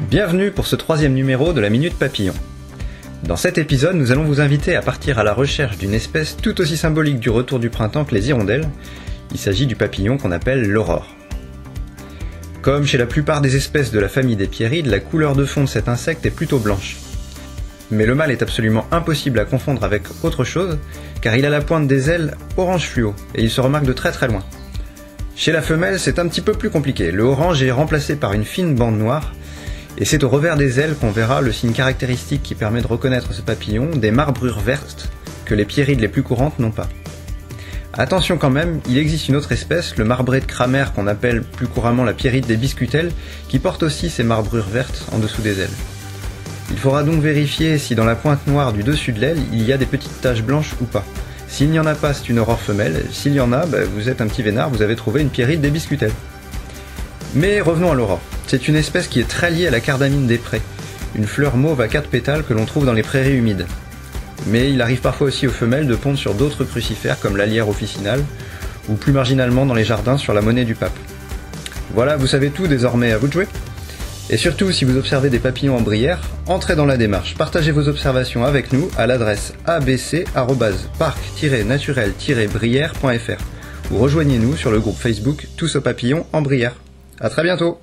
Bienvenue pour ce troisième numéro de la Minute Papillon. Dans cet épisode, nous allons vous inviter à partir à la recherche d'une espèce tout aussi symbolique du retour du printemps que les hirondelles. Il s'agit du papillon qu'on appelle l'aurore. Comme chez la plupart des espèces de la famille des pierrides, la couleur de fond de cet insecte est plutôt blanche. Mais le mâle est absolument impossible à confondre avec autre chose, car il a la pointe des ailes orange fluo, et il se remarque de très très loin. Chez la femelle, c'est un petit peu plus compliqué. Le orange est remplacé par une fine bande noire, et c'est au revers des ailes qu'on verra le signe caractéristique qui permet de reconnaître ce papillon, des marbrures vertes que les pierrides les plus courantes n'ont pas. Attention quand même, il existe une autre espèce, le marbré de Kramer qu'on appelle plus couramment la pierride des biscutelles, qui porte aussi ces marbrures vertes en dessous des ailes. Il faudra donc vérifier si dans la pointe noire du dessus de l'aile il y a des petites taches blanches ou pas. S'il n'y en a pas, c'est une aurore femelle, s'il y en a, bah, vous êtes un petit vénard, vous avez trouvé une pierride des biscutelles. Mais revenons à l'aurore. C'est une espèce qui est très liée à la cardamine des prés, une fleur mauve à quatre pétales que l'on trouve dans les prairies humides. Mais il arrive parfois aussi aux femelles de pondre sur d'autres crucifères comme l'alière officinale, ou plus marginalement dans les jardins sur la monnaie du pape. Voilà, vous savez tout désormais, à vous de jouer. Et surtout, si vous observez des papillons en brière, entrez dans la démarche, partagez vos observations avec nous à l'adresse abc-parc-naturel-brière.fr ou rejoignez-nous sur le groupe Facebook Tous aux papillons en brière. À très bientôt